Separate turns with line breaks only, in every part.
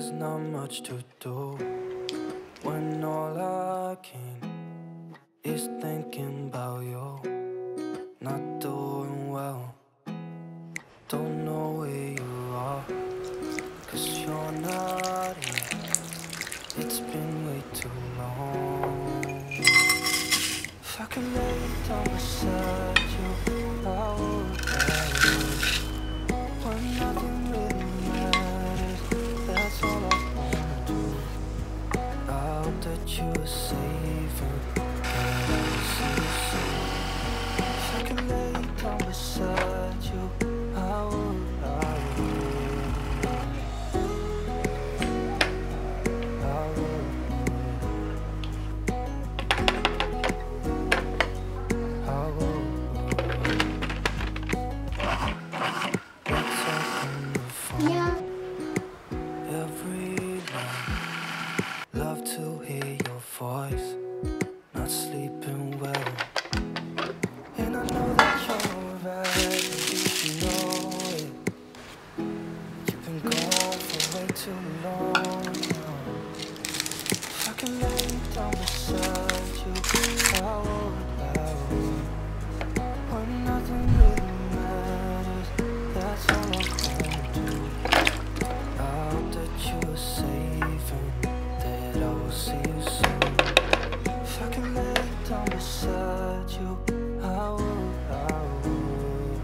there's not much to do when all I can is thinking about you. Hope beside you, I would, I would. When nothing really matters, that's all I wanna do. I hope that you are safe and that I will see you soon. If I can lay down beside you, I would, I would.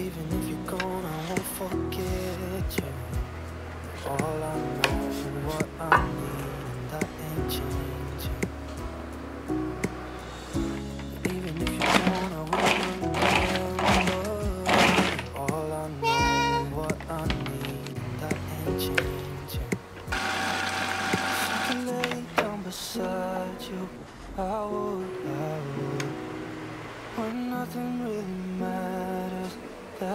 Even if you're gone, I won't forget you. All I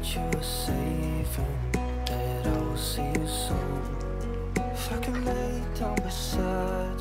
I hope that you are safe and that I will see you soon. If I could lay down beside